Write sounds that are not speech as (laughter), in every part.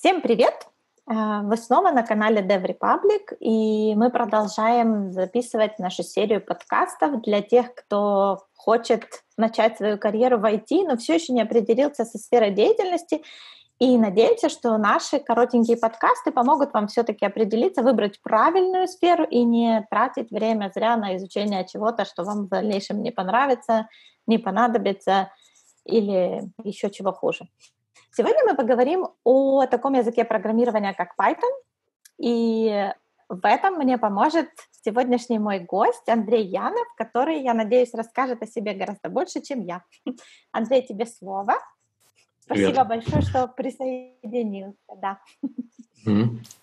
Всем привет! Э, вы снова на канале Dev Republic, и мы продолжаем записывать нашу серию подкастов для тех, кто хочет начать свою карьеру в IT, но все еще не определился со сферой деятельности. И надеемся, что наши коротенькие подкасты помогут вам все-таки определиться, выбрать правильную сферу и не тратить время зря на изучение чего-то, что вам в дальнейшем не понравится, не понадобится или еще чего хуже. Сегодня мы поговорим о таком языке программирования, как Python. И в этом мне поможет сегодняшний мой гость Андрей Янов, который, я надеюсь, расскажет о себе гораздо больше, чем я. (laughs) Андрей, тебе слово. Спасибо Привет. большое, что присоединился. Да.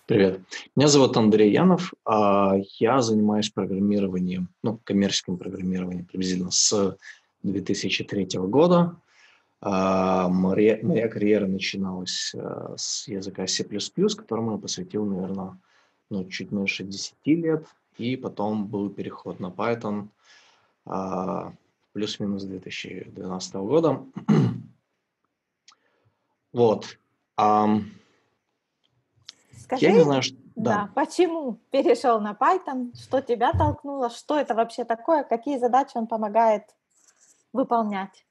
Привет. Меня зовут Андрей Янов. А я занимаюсь программированием, ну, коммерческим программированием приблизительно с 2003 года. А, моя, моя карьера начиналась э, с языка C++, которому я посвятил, наверное, ну, чуть меньше 10 лет, и потом был переход на Python а, плюс-минус 2012 года. (clears throat) вот. Скажи, я не знаю, что... Да. да, почему перешел на Python, что тебя толкнуло, что это вообще такое, какие задачи он помогает выполнять?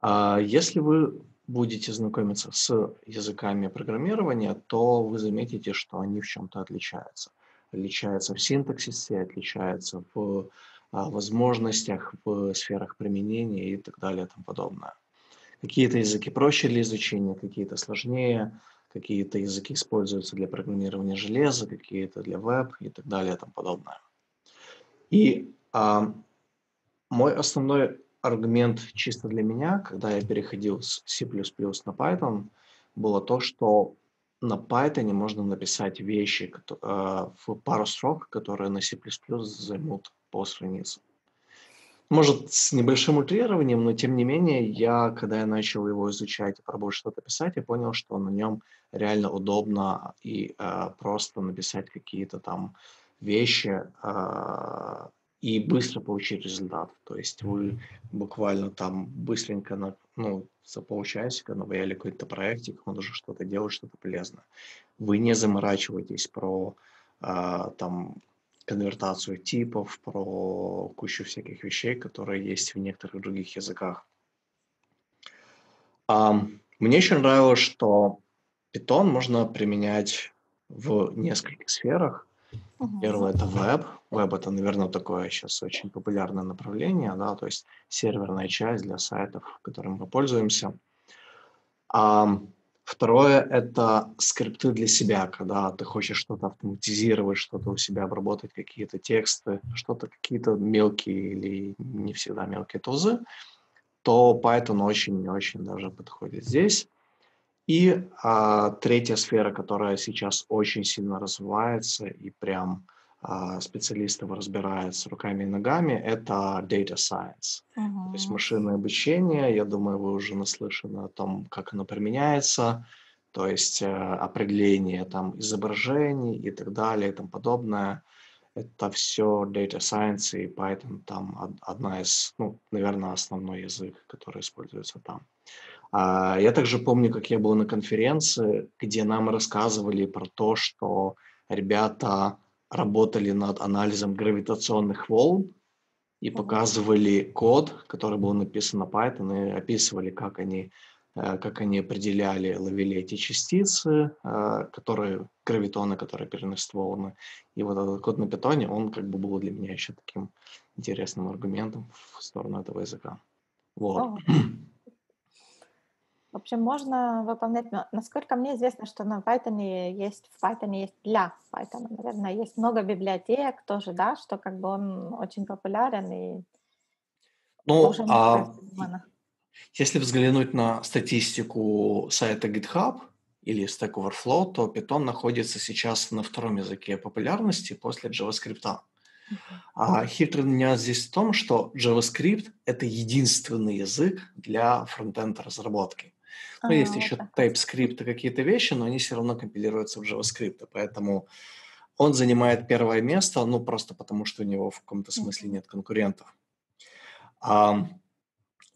А если вы будете знакомиться с языками программирования, то вы заметите, что они в чем-то отличаются. Отличаются в синтаксисе, отличаются в а, возможностях, в сферах применения и так далее и тому подобное. Какие-то языки проще для изучения, какие-то сложнее, какие-то языки используются для программирования железа, какие-то для веб и так далее и тому подобное. И а, мой основной аргумент чисто для меня, когда я переходил с C++ на Python, было то, что на Python можно написать вещи э, в пару строк, которые на C++ займут по странице. Может, с небольшим утрированием, но тем не менее, я, когда я начал его изучать и пробовать что-то писать, я понял, что на нем реально удобно и э, просто написать какие-то там вещи, э, и быстро получить результат. То есть вы буквально там быстренько, на, ну, за полчасика наваяли какой-то проектик, он уже что-то делает, что-то полезное. Вы не заморачиваетесь про а, там конвертацию типов, про кучу всяких вещей, которые есть в некоторых других языках. А, мне очень нравилось, что Python можно применять в нескольких сферах. Угу. Первое это веб. Веб это, наверное, такое сейчас очень популярное направление, да, то есть серверная часть для сайтов, которым мы пользуемся. А второе это скрипты для себя, когда ты хочешь что-то автоматизировать, что-то у себя обработать, какие-то тексты, что-то какие-то мелкие или не всегда мелкие тузы, то Python очень-очень даже подходит здесь. И а, третья сфера, которая сейчас очень сильно развивается и прям а, специалистов разбирается руками и ногами, это data science. Uh-huh. То есть машинное обучение. Я думаю, вы уже наслышаны о том, как оно применяется. То есть а, определение там изображений и так далее и тому подобное. Это все data science и Python там одна из, ну, наверное, основной язык, который используется там. А, я также помню, как я был на конференции, где нам рассказывали про то, что ребята работали над анализом гравитационных волн и показывали код, который был написан на Python, и описывали, как они, э, как они определяли, ловили эти частицы, э, которые, гравитоны, которые переносят волны. И вот этот код на питоне, он как бы был для меня еще таким интересным аргументом в сторону этого языка. Вот. В общем, можно выполнять, насколько мне известно, что на Python есть, в Python есть для Python, наверное, есть много библиотек тоже, да, что как бы он очень популярен и ну, а если взглянуть на статистику сайта GitHub или Stack Overflow, то Python находится сейчас на втором языке популярности после JavaScript. Uh-huh. А хитрый нюанс здесь в том, что JavaScript — это единственный язык для фронтенд разработки. Ну, есть еще TypeScript и какие-то вещи, но они все равно компилируются в JavaScript, поэтому он занимает первое место, ну, просто потому что у него в каком-то смысле нет конкурентов. А,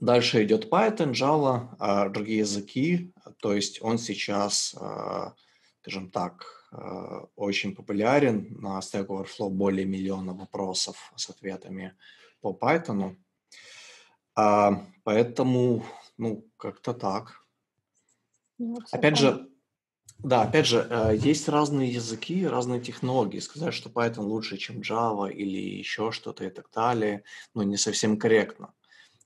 Дальше идет Python, Java, а, другие языки. То есть он сейчас, а, скажем так, а, очень популярен. На Stack Overflow более миллиона вопросов с ответами по Python. Поэтому, ну, как-то так. Ну, Опять же, да, опять же, э, есть разные языки, разные технологии. Сказать, что Python лучше, чем Java или еще что-то и так далее, ну, не совсем корректно.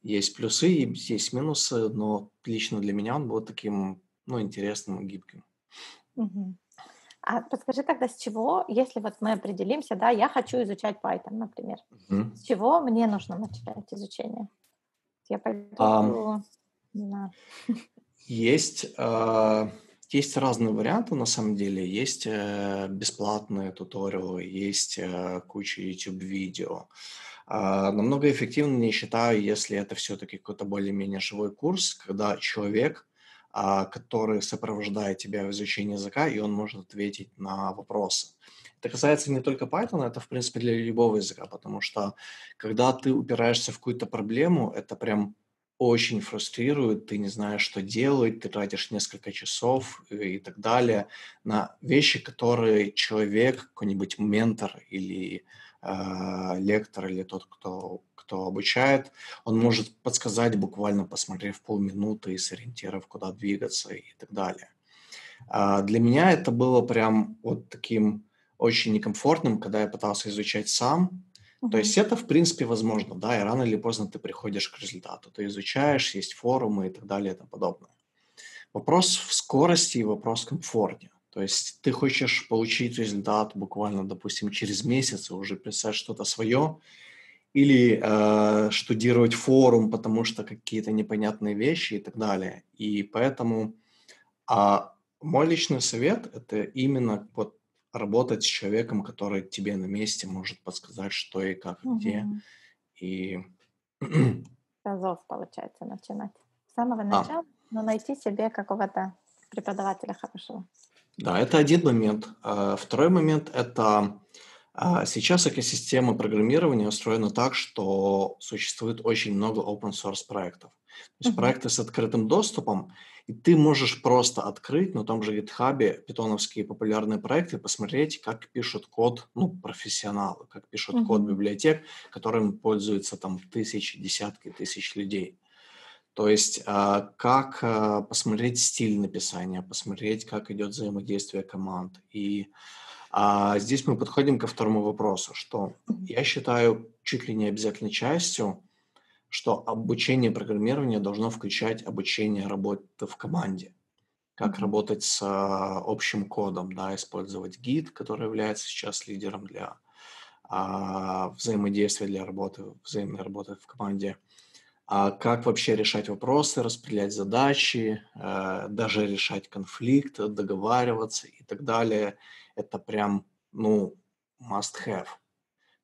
Есть плюсы, есть минусы, но лично для меня он был таким, ну, интересным и гибким. Угу. А подскажи тогда, с чего, если вот мы определимся, да, я хочу изучать Python, например, угу. с чего мне нужно начать изучение? Я пойду um, на... Есть... Uh есть разные варианты на самом деле. Есть э, бесплатные туториалы, есть э, куча YouTube-видео. Э, намного эффективнее считаю, если это все-таки какой-то более-менее живой курс, когда человек, э, который сопровождает тебя в изучении языка, и он может ответить на вопросы. Это касается не только Python, это, в принципе, для любого языка, потому что когда ты упираешься в какую-то проблему, это прям очень фрустрирует, ты не знаешь, что делать, ты тратишь несколько часов и так далее на вещи, которые человек, какой-нибудь ментор или э, лектор или тот, кто, кто обучает, он может подсказать буквально, посмотрев полминуты и сориентировав, куда двигаться и так далее. А для меня это было прям вот таким очень некомфортным, когда я пытался изучать сам, Угу. То есть это, в принципе, возможно, да, и рано или поздно ты приходишь к результату. Ты изучаешь, есть форумы и так далее и тому подобное. Вопрос в скорости и вопрос в комфорте. То есть ты хочешь получить результат буквально, допустим, через месяц и уже писать что-то свое, или э, штудировать форум, потому что какие-то непонятные вещи и так далее. И поэтому а мой личный совет – это именно вот работать с человеком, который тебе на месте может подсказать, что и как, угу. где. И... (clears throat) С получается, начинать. С самого начала, но найти себе какого-то преподавателя хорошего. Да, это один момент. А, второй момент – это а, сейчас экосистема программирования устроена так, что существует очень много open source проектов. То есть uh-huh. проекты с открытым доступом, и ты можешь просто открыть на том же GitHub питоновские популярные проекты, посмотреть, как пишут код, ну, профессионалы, как пишут uh-huh. код библиотек, которым пользуются там тысячи, десятки тысяч людей. То есть э, как э, посмотреть стиль написания, посмотреть, как идет взаимодействие команд. И э, здесь мы подходим ко второму вопросу, что я считаю чуть ли не обязательной частью что обучение программированию должно включать обучение работы в команде. Как работать с а, общим кодом, да, использовать гид, который является сейчас лидером для а, взаимодействия, для работы, взаимной работы в команде. А как вообще решать вопросы, распределять задачи, э, даже решать конфликты, договариваться и так далее. Это прям, ну, must have.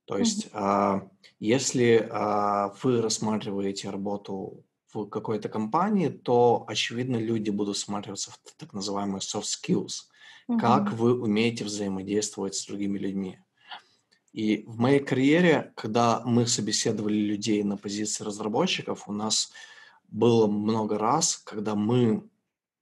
То есть, mm-hmm. если а, вы рассматриваете работу в какой-то компании, то, очевидно, люди будут смотреться в так называемые soft skills. Mm-hmm. Как вы умеете взаимодействовать с другими людьми. И в моей карьере, когда мы собеседовали людей на позиции разработчиков, у нас было много раз, когда мы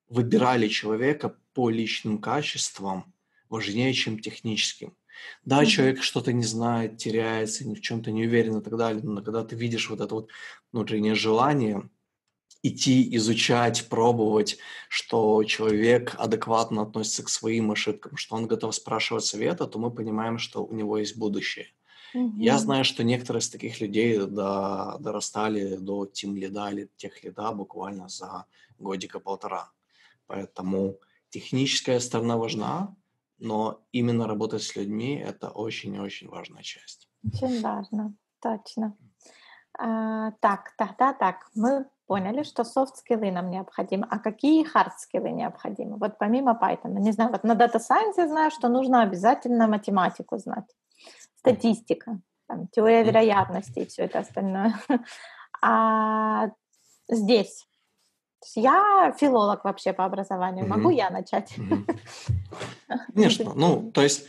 выбирали человека по личным качествам важнее, чем техническим. Да, mm-hmm. человек что-то не знает, теряется, ни в чем-то не уверен и так далее, но когда ты видишь вот это вот внутреннее желание идти, изучать, пробовать, что человек адекватно относится к своим ошибкам, что он готов спрашивать совета, то мы понимаем, что у него есть будущее. Mm-hmm. Я знаю, что некоторые из таких людей до, дорастали до тим лида или тех лида буквально за годика-полтора. Поэтому техническая сторона важна, но именно работать с людьми – это очень-очень важная часть. Очень важно, точно. А, так, тогда так, мы поняли, что софт-скиллы нам необходимы. А какие хард-скиллы необходимы? Вот помимо Python, не знаю, вот на Data Science я знаю, что нужно обязательно математику знать, статистика, там, теория вероятности и все это остальное. (laughs) А здесь я филолог вообще по образованию. Mm-hmm. Могу я начать? Mm-hmm. (laughs) Конечно. Ну, то есть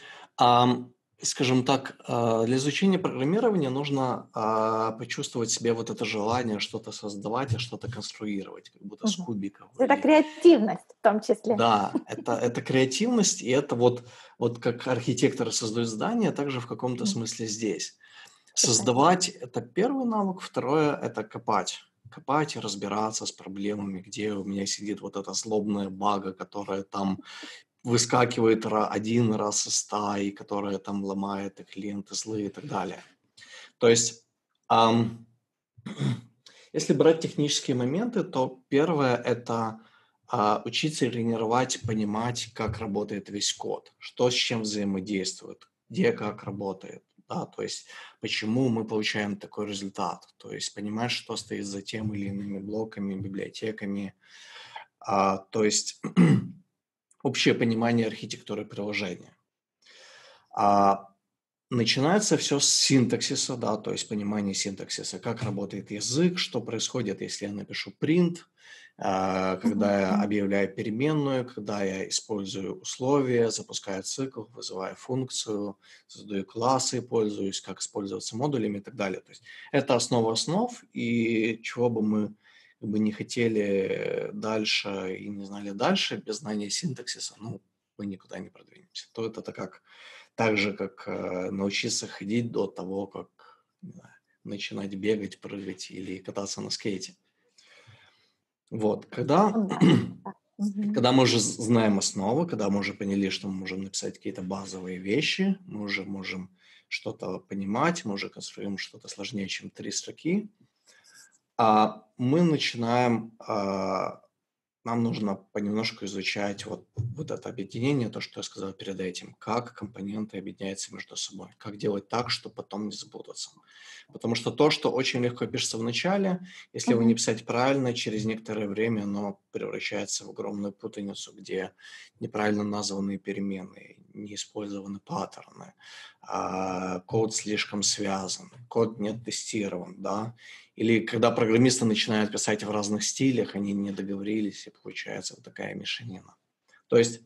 скажем так, а, для изучения программирования нужно а, почувствовать себе вот это желание что-то создавать, а что-то конструировать, как будто с кубиков. Это и... креативность в том числе. Да, это, это креативность, и это вот, вот как архитекторы создают здания, также в каком-то смысле здесь. Создавать – это первый навык, второе – это копать. Копать и разбираться с проблемами, где у меня сидит вот эта злобная бага, которая там выскакивает один раз из стаи, которая там ломает и клиенты злые и так далее. То есть, эм, (clears throat) если брать технические моменты, то первое – это э, учиться тренировать, понимать, как работает весь код, что с чем взаимодействует, где как работает. Да, то есть почему мы получаем такой результат. То есть понимать, что стоит за тем или иными блоками, библиотеками. А, то есть (clears throat) общее понимание архитектуры приложения. А начинается все с синтаксиса, да, то есть понимание синтаксиса, как работает язык, что происходит, если я напишу print, когда я объявляю переменную, когда я использую условия, запускаю цикл, вызываю функцию, создаю классы, пользуюсь, как использоваться модулями и так далее. То есть это основа основ, и чего бы мы как бы не хотели дальше и не знали дальше, без знания синтаксиса, ну, мы никуда не продвинемся. То это, это как так же, как э, научиться ходить до того, как знаю, начинать бегать, прыгать или кататься на скейте. Вот, когда, (clears throat) когда мы уже знаем основы, когда мы уже поняли, что мы можем написать какие-то базовые вещи, мы уже можем что-то понимать, мы уже конструируем что-то сложнее, чем три строки, а мы начинаем, а, нам нужно понемножку изучать вот, вот это объединение, то, что я сказал перед этим, как компоненты объединяются между собой, как делать так, чтобы потом не запутаться. Потому что то, что очень легко пишется в начале, если его не писать правильно, через некоторое время оно превращается в огромную путаницу, где неправильно названные переменные, не использованы паттерны, а код слишком связан, код не тестирован, да, или когда программисты начинают писать в разных стилях, они не договорились, и получается вот такая мешанина. То есть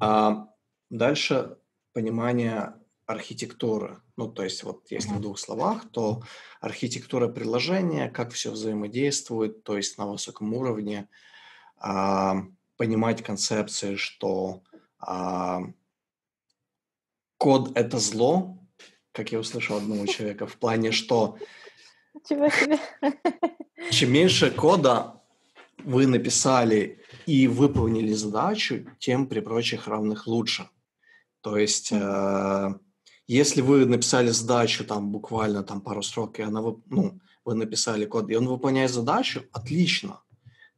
а, дальше понимание архитектуры. Ну, то есть вот если в двух словах, то архитектура приложения, как все взаимодействует, то есть на высоком уровне а, понимать концепции, что а, код – это зло, как я услышал одного человека, в плане, что? Чем меньше кода вы написали и выполнили задачу, тем при прочих равных лучше. То есть, э, если вы написали задачу там буквально там пару строк, и она, ну, вы написали код, и он выполняет задачу, отлично.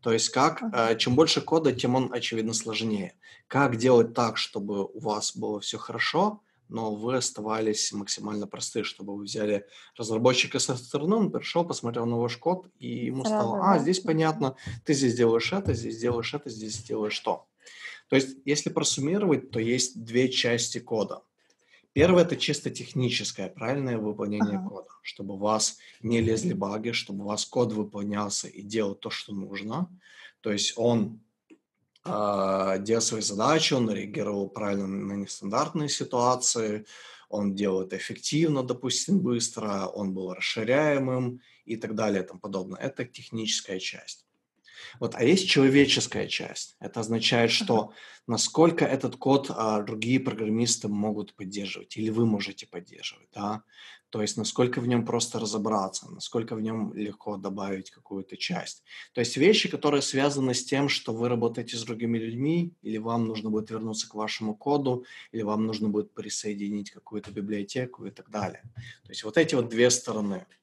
То есть, как, э, чем больше кода, тем он, очевидно, сложнее. Как делать так, чтобы у вас было все хорошо – но вы оставались максимально просты, чтобы вы взяли разработчика со стороны, он пришел, посмотрел на ваш код, и ему стало, а, здесь понятно, ты здесь делаешь это, здесь делаешь это, здесь делаешь то. То есть, если просуммировать, то есть две части кода. Первое – это чисто техническое, правильное выполнение ага. кода, чтобы у вас не лезли баги, чтобы у вас код выполнялся и делал то, что нужно. То есть он а, делал свои задачи, он реагировал правильно на нестандартные ситуации, он делал это эффективно, допустим, быстро, он был расширяемым и так далее и тому подобное. Это техническая часть. Вот, а есть человеческая часть. Это означает, что насколько этот код а, другие программисты могут поддерживать, или вы можете поддерживать, да? То есть насколько в нем просто разобраться, насколько в нем легко добавить какую-то часть. То есть вещи, которые связаны с тем, что вы работаете с другими людьми, или вам нужно будет вернуться к вашему коду, или вам нужно будет присоединить какую-то библиотеку и так далее. То есть вот эти вот две стороны –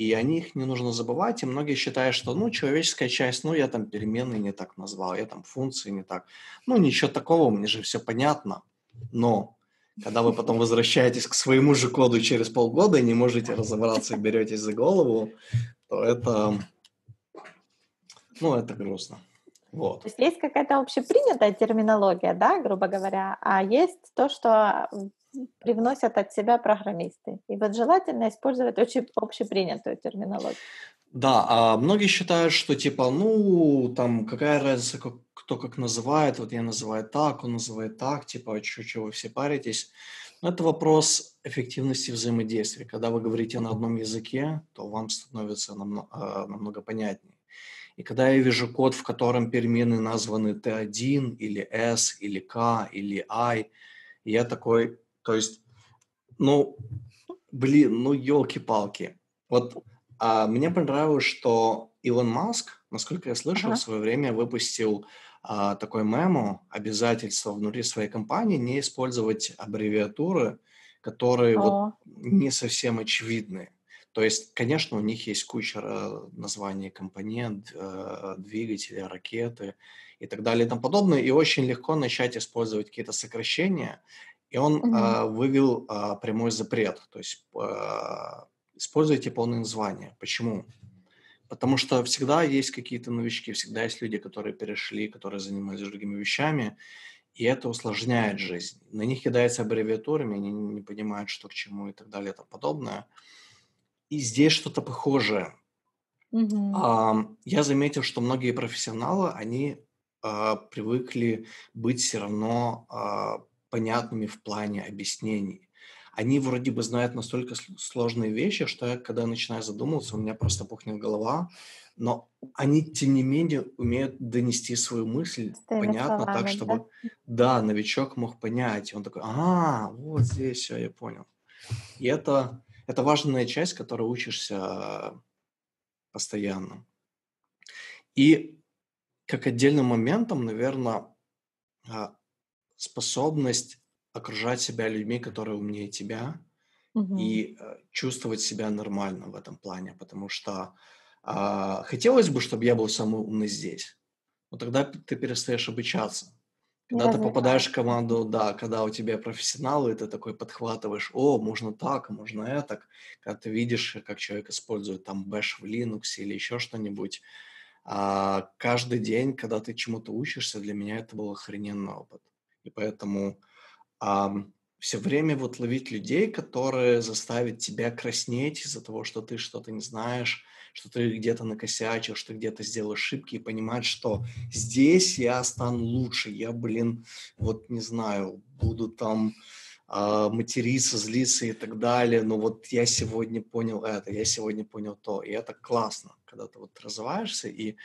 и о них не нужно забывать, и многие считают, что, ну, человеческая часть, ну, я там переменные не так назвал, я там функции не так. Ну, ничего такого, мне же все понятно. Но когда вы потом возвращаетесь к своему же коду через полгода и не можете разобраться и беретесь за голову, то это, ну, это грустно. Вот. То есть есть какая-то общепринятая терминология, да, грубо говоря, а есть то, что привносят от себя программисты. И вот желательно использовать очень общепринятую терминологию. Да, а многие считают, что типа, ну, там, какая разница, как, кто как называет, вот я называю так, он называет так, типа, что, что вы все паритесь? Это вопрос эффективности взаимодействия. Когда вы говорите на одном языке, то вам становится намного, а, намного понятнее. И когда я вижу код, в котором перемены названы T1 или S или K или I, я такой, то есть, ну, блин, ну елки-палки. Вот а, мне понравилось, что Илон Маск, насколько я слышал, ага. в свое время выпустил а, такой мемо, обязательство внутри своей компании не использовать аббревиатуры, которые вот не совсем очевидны. То есть, конечно, у них есть куча э, названий компонент, э, двигателя, ракеты и так далее и тому подобное, и очень легко начать использовать какие-то сокращения, и он угу. э, вывел э, прямой запрет, то есть э, используйте полное название. Почему? Потому что всегда есть какие-то новички, всегда есть люди, которые перешли, которые занимались другими вещами, и это усложняет жизнь. На них кидаются аббревиатурами, они не понимают, что к чему и так далее и тому подобное. И здесь что-то похожее. Mm-hmm. А, я заметил, что многие профессионалы, они а, привыкли быть все равно а, понятными в плане объяснений они вроде бы знают настолько сложные вещи, что я, когда начинаю задумываться, у меня просто пухнет голова, но они, тем не менее, умеют донести свою мысль Стыми понятно словами, так, чтобы, да? да, новичок мог понять. Он такой, а, вот здесь все, я понял. И это, это важная часть, которой учишься постоянно. И как отдельным моментом, наверное, а, способность окружать себя людьми, которые умнее тебя, угу. и э, чувствовать себя нормально в этом плане, потому что э, хотелось бы, чтобы я был самый умный здесь, но тогда ты перестаешь обучаться. Когда ты попадаешь в команду, да, когда у тебя профессионалы, ты такой подхватываешь, о, можно так, можно это, когда ты видишь, как человек использует там Bash в Linux или еще что-нибудь, а, каждый день, когда ты чему-то учишься, для меня это был охрененный опыт. И поэтому а, все время вот ловить людей, которые заставят тебя краснеть из-за того, что ты что-то не знаешь, что ты где-то накосячил, что где-то сделал ошибки, и понимать, что здесь я стану лучше, я, блин, вот не знаю, буду там э, материться, злиться и так далее, но вот я сегодня понял это, я сегодня понял то, и это классно, когда ты вот развиваешься, и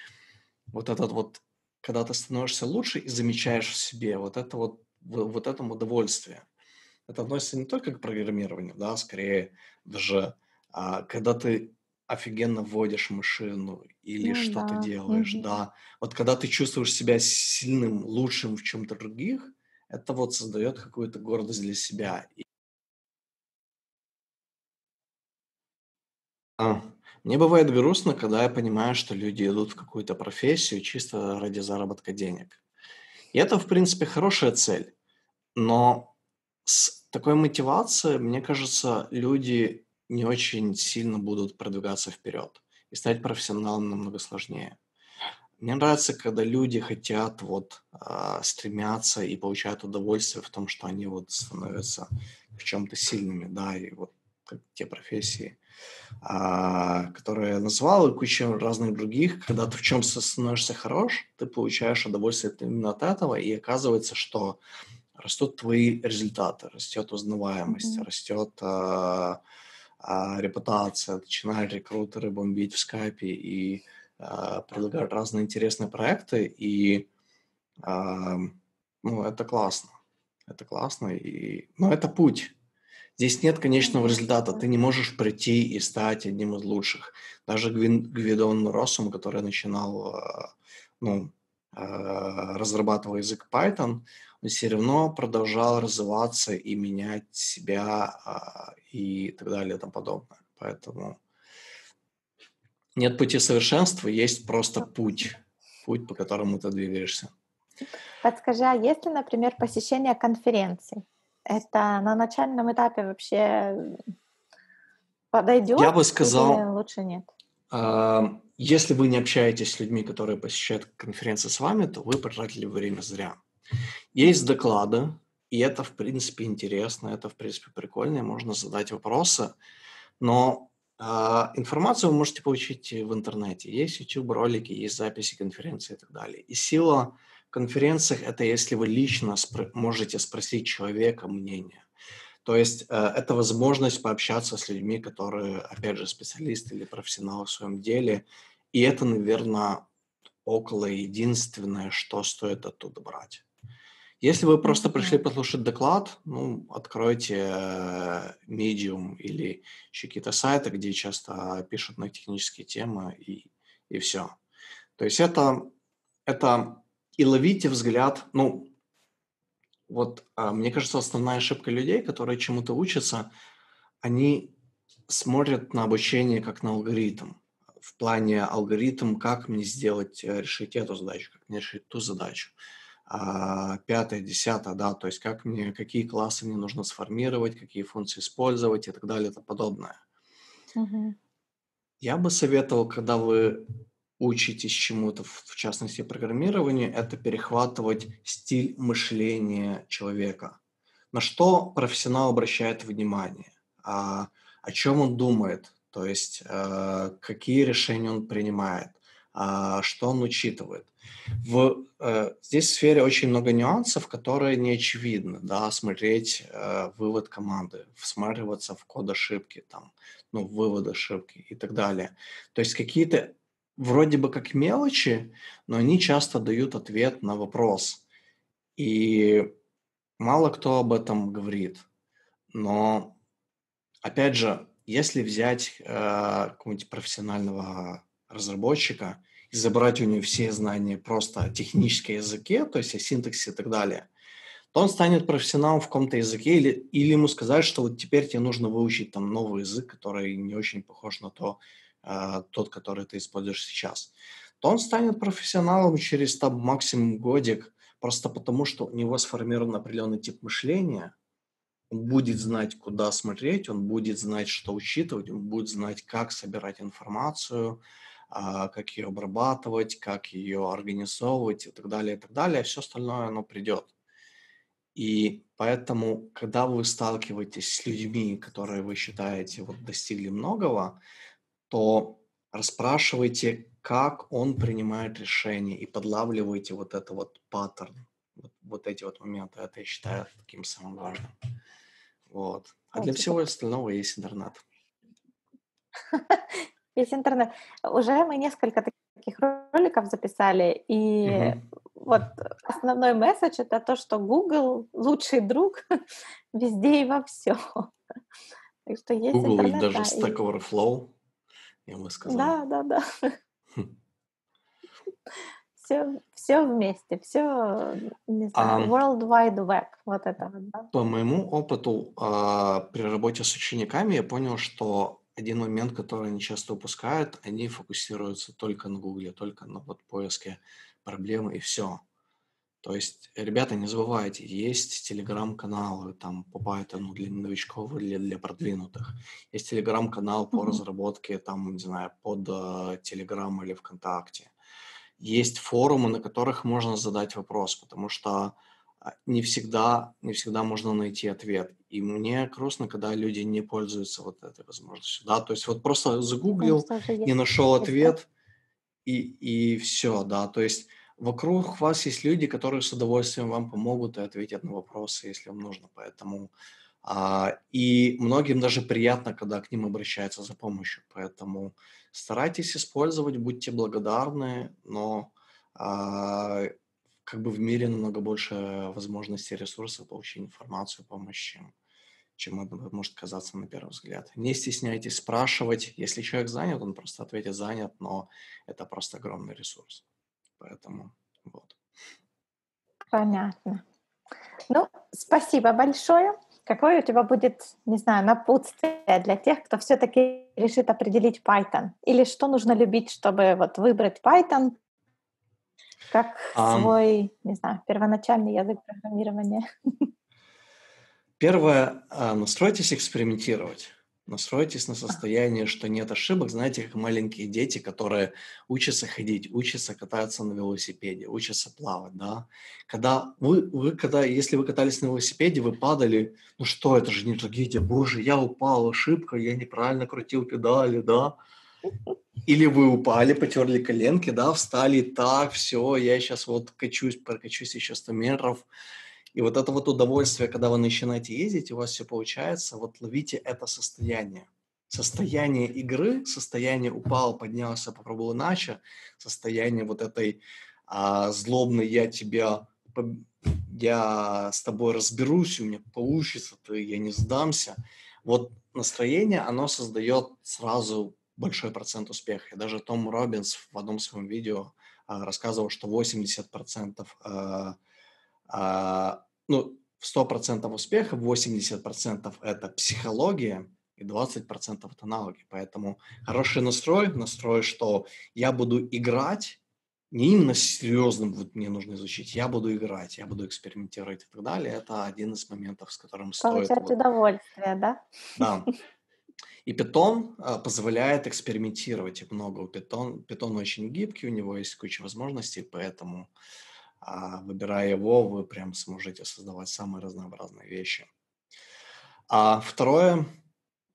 вот этот вот, когда ты становишься лучше и замечаешь в себе, вот это вот вот этом удовольствие. Это относится не только к программированию, да, скорее даже а, когда ты офигенно вводишь машину или ну, что да. ты делаешь, угу. да. Вот когда ты чувствуешь себя сильным, лучшим в чем-то других, это вот создает какую-то гордость для себя. А, мне бывает грустно, когда я понимаю, что люди идут в какую-то профессию чисто ради заработка денег. И это, в принципе, хорошая цель. Но с такой мотивацией, мне кажется, люди не очень сильно будут продвигаться вперед. И стать профессионалом намного сложнее. Мне нравится, когда люди хотят вот э, стремятся и получают удовольствие в том, что они вот становятся в чем-то сильными, да, и вот как те профессии, а, которые я назвал, и куча разных других. Когда ты в чем-то становишься хорош, ты получаешь удовольствие именно от этого, и оказывается, что растут твои результаты, растет узнаваемость, mm-hmm. растет а, а, репутация, начинают рекрутеры бомбить в скайпе и а, предлагают разные интересные проекты, и а, ну, это классно. Это классно, и... но это путь. Здесь нет конечного результата. Ты не можешь прийти и стать одним из лучших. Даже Гвидон Россум, который начинал, а, ну, а, разрабатывая язык Python, он все равно продолжал развиваться и менять себя а, и так далее и тому подобное. Поэтому нет пути совершенства, есть просто путь, путь, по которому ты двигаешься. Подскажи, а если, например, посещение конференций, это на начальном этапе вообще подойдет? Я бы сказал, лучше нет. А, если вы не общаетесь с людьми, которые посещают конференции с вами, то вы потратили время зря. Есть доклады, и это, в принципе, интересно, это, в принципе, прикольно, и можно задать вопросы, но э, информацию вы можете получить в интернете. Есть YouTube-ролики, есть записи конференции и так далее. И сила конференциях – это если вы лично спро- можете спросить человека мнение. То есть э, это возможность пообщаться с людьми, которые, опять же, специалисты или профессионалы в своем деле. И это, наверное, около единственное, что стоит оттуда брать. Если вы просто пришли послушать доклад, ну, откройте э, Medium или еще какие-то сайты, где часто пишут на технические темы, и, и все. То есть это, это и ловите взгляд, ну, вот а, мне кажется, основная ошибка людей, которые чему-то учатся, они смотрят на обучение как на алгоритм. В плане алгоритм, как мне сделать, э, решить эту задачу, как мне решить ту задачу. А, пятое, десятое, да, то есть как мне, какие классы мне нужно сформировать, какие функции использовать и так далее и тому подобное. Угу. Я бы советовал, когда вы учитесь чему-то, в частности программированию, это перехватывать стиль мышления человека. На что профессионал обращает внимание, а, о чем он думает, то есть а, какие решения он принимает, а, что он учитывает. В, э, здесь в сфере очень много нюансов, которые не очевидны, да, смотреть э, вывод команды, всматриваться в код ошибки, там, ну, вывод ошибки и так далее. То есть какие-то вроде бы как мелочи, но они часто дают ответ на вопрос. И мало кто об этом говорит. Но, опять же, если взять э, какого-нибудь профессионального разработчика и забрать у него все знания просто о техническом языке, то есть о синтаксисе и так далее, то он станет профессионалом в каком-то языке или, или ему сказать, что вот теперь тебе нужно выучить там новый язык, который не очень похож на то, тот, который ты используешь сейчас, то он станет профессионалом через там максимум годик, просто потому что у него сформирован определенный тип мышления, он будет знать, куда смотреть, он будет знать, что учитывать, он будет знать, как собирать информацию, а, как ее обрабатывать, как ее организовывать и так далее, и так далее. Все остальное, оно придет. И поэтому, когда вы сталкиваетесь с людьми, которые вы считаете вот достигли многого, то расспрашивайте, как он принимает решения и подлавливайте вот это вот паттерн, вот, вот эти вот моменты. Это я считаю таким самым важным. Вот. А для всего остального есть интернет. (laughs) Есть интернет. Уже мы несколько таких роликов записали, и угу. вот основной месседж это то, что Google лучший друг (laughs) везде и во всем. (laughs) Так что есть Google интернет, и даже да, Stack. Overflow, я бы сказал. Да, да, да. (laughs) все, все вместе, все, не знаю, а, World Wide Web, вот это вот, да? По моему опыту а, при работе с учениками я понял, что один момент, который они часто упускают, они фокусируются только на Гугле, только на вот поиске проблемы и все. То есть, ребята, не забывайте, есть телеграм-каналы там по Python для новичков или для продвинутых. Есть телеграм-канал по mm-hmm. разработке там, не знаю, под uh, Telegram или ВКонтакте. Есть форумы, на которых можно задать вопрос, потому что а, не всегда, не всегда можно найти ответ. И мне грустно, когда люди не пользуются вот этой возможностью. Да? То есть вот просто загуглил, не нашел ответ, и, и все, да. То есть вокруг вас есть люди, которые с удовольствием вам помогут и ответят на вопросы, если вам нужно. Поэтому а, и многим даже приятно, когда к ним обращаются за помощью. Поэтому старайтесь использовать, будьте благодарны, но а, как бы в мире намного больше возможностей ресурсов получить информацию, помощь, чем, чем это может казаться на первый взгляд. Не стесняйтесь спрашивать. Если человек занят, он просто ответит занят, но это просто огромный ресурс. Поэтому вот. Понятно. Ну, спасибо большое. Какое у тебя будет, не знаю, напутствие для тех, кто все-таки решит определить Python? Или что нужно любить, чтобы вот выбрать Python, как um, свой, не знаю, первоначальный язык программирования? Первое, а, настройтесь экспериментировать. Настройтесь на состояние, что нет ошибок. Знаете, как маленькие дети, которые учатся ходить, учатся кататься на велосипеде, учатся плавать, да. Когда вы, вы когда, если вы катались на велосипеде, вы падали, ну что, это же не трагедия, боже, я упал, ошибка, я неправильно крутил педали, да. Или вы упали, потерли коленки, да, встали, так, все, я сейчас вот качусь, прокачусь еще 100 метров. И вот это вот удовольствие, когда вы начинаете ездить, у вас все получается, вот ловите это состояние. Состояние игры, состояние упал, поднялся, попробовал иначе, состояние вот этой а, злобной «я тебя, я с тобой разберусь, у меня получится, ты, я не сдамся». Вот настроение, оно создает сразу большой процент успеха. И даже Том Робинс в одном своем видео а, рассказывал, что 80% а, а, ну, 100% успеха, 80% это психология, и 20% это навыки. Поэтому хороший настрой, настрой, что я буду играть, не именно серьезным вот мне нужно изучить, я буду играть, я буду экспериментировать и так далее. Это один из моментов, с которым Получать стоит... Получать удовольствие, да? Да. И питон а, позволяет экспериментировать и много. Питон, питон очень гибкий, у него есть куча возможностей, поэтому а, выбирая его, вы прям сможете создавать самые разнообразные вещи. А второе,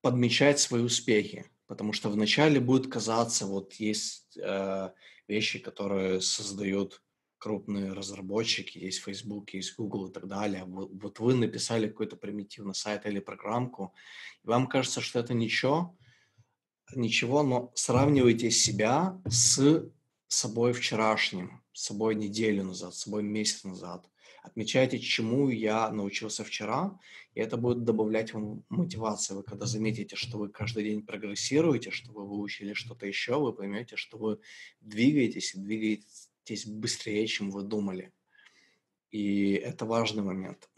подмечать свои успехи, потому что вначале будет казаться, вот есть э, вещи, которые создают крупные разработчики, есть Facebook, есть Google и так далее. Вот, вот вы написали какой-то примитивный сайт или программку, и вам кажется, что это ничего, ничего, но сравнивайте себя с собой вчерашним, с собой неделю назад, с собой месяц назад. Отмечайте, чему я научился вчера, и это будет добавлять вам мотивации. Вы когда заметите, что вы каждый день прогрессируете, что вы выучили что-то еще, вы поймете, что вы двигаетесь и двигаетесь быстрее, чем вы думали. И это важный момент.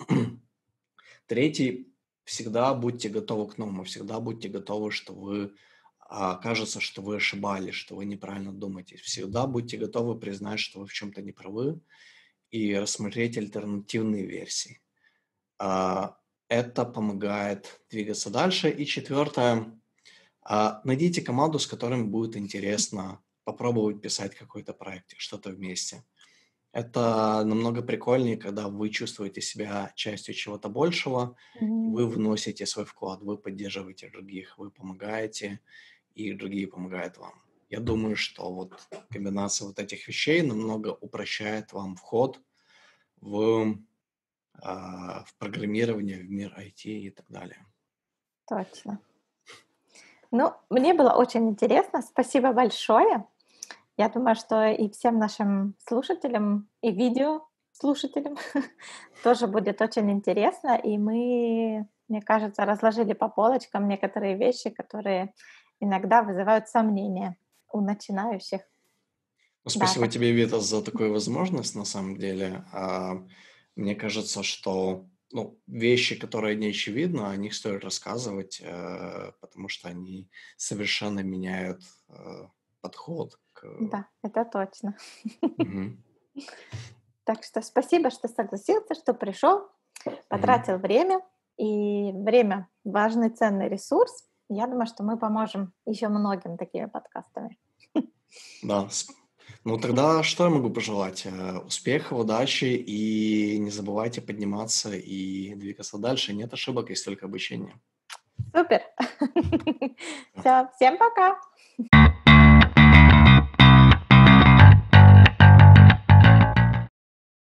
Третий, всегда будьте готовы к новому, всегда будьте готовы, что вы кажется, что вы ошибались, что вы неправильно думаете. Всегда будьте готовы признать, что вы в чем-то не правы и рассмотреть альтернативные версии. А, это помогает двигаться дальше. И четвертое, а, найдите команду, с которой будет интересно попробовать писать какой-то проект, что-то вместе. Это намного прикольнее, когда вы чувствуете себя частью чего-то большего, mm-hmm. вы вносите свой вклад, вы поддерживаете других, вы помогаете, и другие помогают вам. Я думаю, что вот комбинация вот этих вещей намного упрощает вам вход в, э, в программирование, в мир IT и так далее. Точно. Ну, мне было очень интересно. Спасибо большое. Я думаю, что и всем нашим слушателям, и видео слушателям (laughs) тоже будет очень интересно. И мы, мне кажется, разложили по полочкам некоторые вещи, которые иногда вызывают сомнения у начинающих. Ну, спасибо да. тебе, Вита, за такую возможность, на самом деле. А, мне кажется, что ну, вещи, которые не очевидны, о них стоит рассказывать, э, потому что они совершенно меняют э, подход к... Да, это точно. (laughs) Так что спасибо, что согласился, что пришел, потратил время. И время – важный, ценный ресурс. Я думаю, что мы поможем еще многим такими подкастами. (laughs) Да, ну тогда что я могу пожелать? Э, успехов, удачи и не забывайте подниматься и двигаться дальше. Нет ошибок, есть только обучение. Супер. (laughs) Все, всем пока.